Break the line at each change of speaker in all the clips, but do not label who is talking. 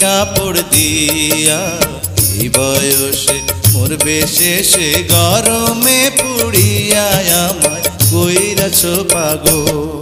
কাপড় দিয়া। এই বয়সে মরবে শেষে গরমে পুড়িয়া আমায় কইরাছ পাগল।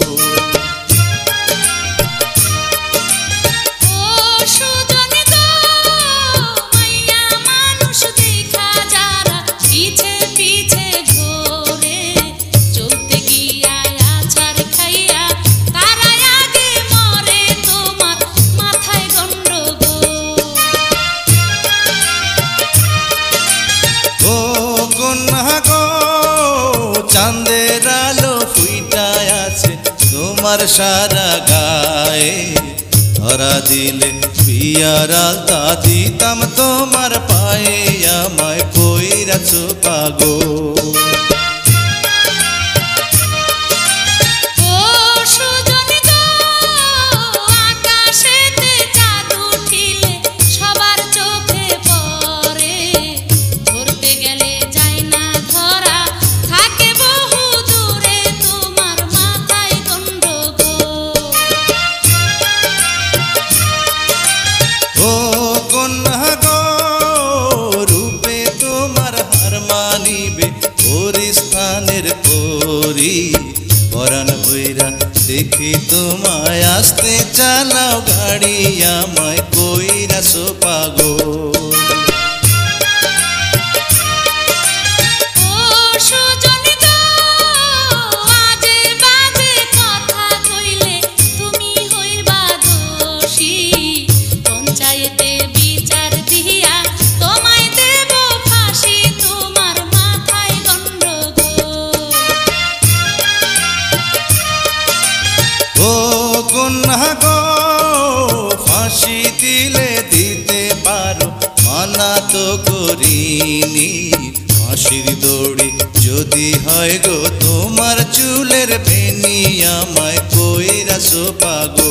তোমার
সারা গায়ে। ধরা দিলে পিয়ারা দিতাম তোমার পায়ে। আমায় কইরাছো পাগল। দেখি তোমায় আসতে চালাও গাড়ি আমায় কইরা সোপাগো গো ফাঁসি দিলে দিতে পারো মানা তো করিনি। ফাঁসির দড়ি যদি হয় গো, তোমার চুলের বেনি আমায় কইরা সোপাগো